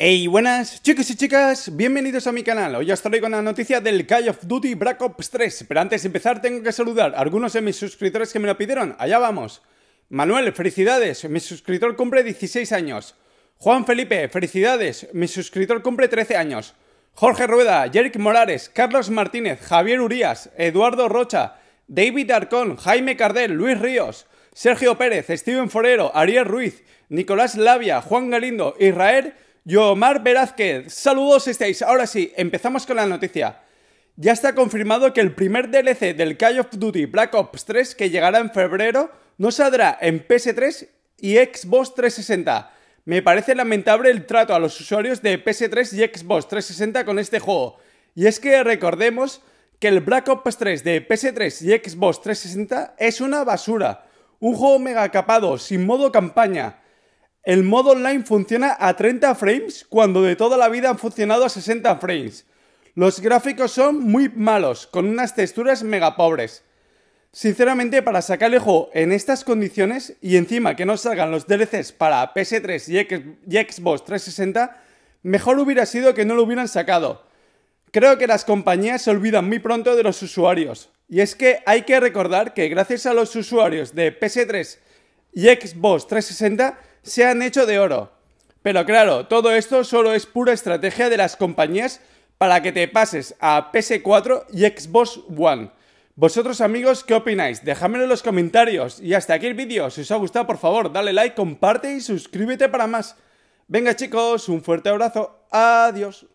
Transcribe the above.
Hey, buenas chicos y chicas, bienvenidos a mi canal. Hoy os traigo una noticia del Call of Duty Black Ops 3. Pero antes de empezar tengo que saludar a algunos de mis suscriptores que me lo pidieron. Allá vamos. Manuel, felicidades, mi suscriptor cumple 16 años. Juan Felipe, felicidades, mi suscriptor cumple 13 años. Jorge Rueda, Jerick Morales, Carlos Martínez, Javier Urías, Eduardo Rocha, David Arcón, Jaime Cardel, Luis Ríos, Sergio Pérez, Steven Forero, Ariel Ruiz, Nicolás Labia, Juan Galindo, Israel yo, Omar Velázquez, saludos estáis. Ahora sí, empezamos con la noticia. Ya está confirmado que el primer DLC del Call of Duty Black Ops 3 que llegará en febrero no saldrá en PS3 y Xbox 360. Me parece lamentable el trato a los usuarios de PS3 y Xbox 360 con este juego. Y es que recordemos que el Black Ops 3 de PS3 y Xbox 360 es una basura. Un juego mega capado, sin modo campaña el modo online funciona a 30 frames cuando de toda la vida han funcionado a 60 frames. Los gráficos son muy malos, con unas texturas mega pobres. Sinceramente, para sacar el juego en estas condiciones y encima que no salgan los DLCs para PS3 y, Xbox 360, mejor hubiera sido que no lo hubieran sacado. Creo que las compañías se olvidan muy pronto de los usuarios. Y es que hay que recordar que gracias a los usuarios de PS3 y Xbox 360 se han hecho de oro. Pero claro, todo esto solo es pura estrategia de las compañías para que te pases a PS4 y Xbox One. Vosotros amigos, ¿qué opináis? Dejadmelo en los comentarios. Y hasta aquí el vídeo. Si os ha gustado, por favor, dale like, comparte y suscríbete para más. Venga chicos, un fuerte abrazo. Adiós.